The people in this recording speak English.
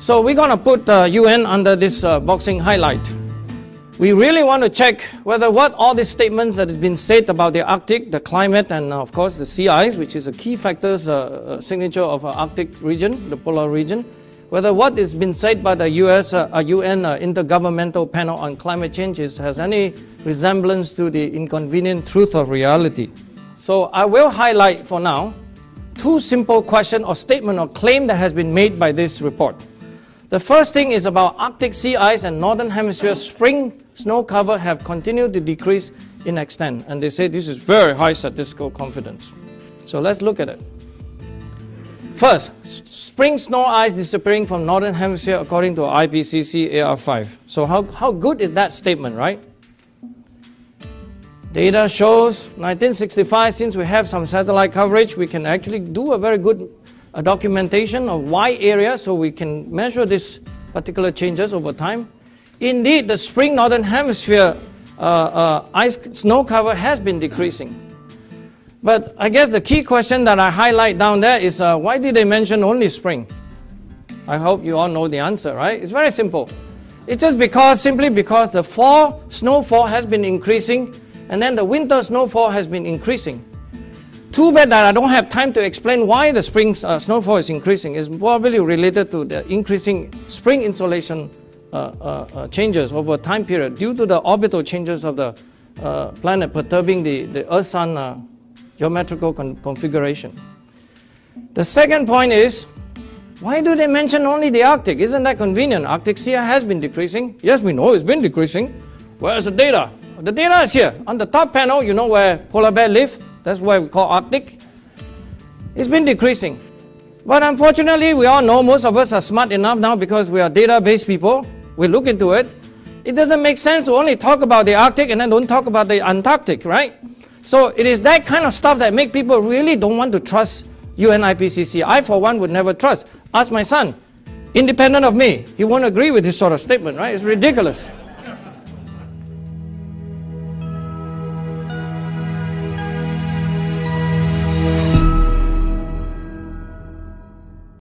So we're going to put uh, UN under this uh, boxing highlight. We really want to check whether what all these statements that has been said about the Arctic, the climate, and uh, of course the sea ice, which is a key factors uh, uh, signature of our Arctic region, the polar region, whether what has been said by the US, uh, UN uh, Intergovernmental Panel on Climate Change is, has any resemblance to the inconvenient truth of reality. So I will highlight for now two simple question or statement or claim that has been made by this report. The first thing is about Arctic sea ice and Northern Hemisphere spring snow cover have continued to decrease in extent. And they say this is very high statistical confidence. So let's look at it. First, spring snow ice disappearing from Northern Hemisphere according to IPCC AR5. So how, how good is that statement, right? Data shows 1965, since we have some satellite coverage, we can actually do a very good a documentation of Y area so we can measure these particular changes over time. Indeed, the spring northern hemisphere uh, uh, ice snow cover has been decreasing. But I guess the key question that I highlight down there is uh, why did they mention only spring? I hope you all know the answer, right? It's very simple. It's just because, simply because the fall snowfall has been increasing and then the winter snowfall has been increasing. Too bad that I don't have time to explain why the spring uh, snowfall is increasing. It's probably related to the increasing spring insolation uh, uh, uh, changes over time period due to the orbital changes of the uh, planet perturbing the, the Earth-Sun geometrical con configuration. The second point is, why do they mention only the Arctic? Isn't that convenient? Arctic sea has been decreasing. Yes, we know it's been decreasing. Where's the data? The data is here. On the top panel, you know where polar bear live. That's why we call Arctic. It's been decreasing. But unfortunately, we all know most of us are smart enough now because we are database people. We look into it. It doesn't make sense to only talk about the Arctic and then don't talk about the Antarctic, right? So it is that kind of stuff that make people really don't want to trust UNIPCC. I, for one, would never trust. Ask my son. Independent of me, he won't agree with this sort of statement, right? It's ridiculous.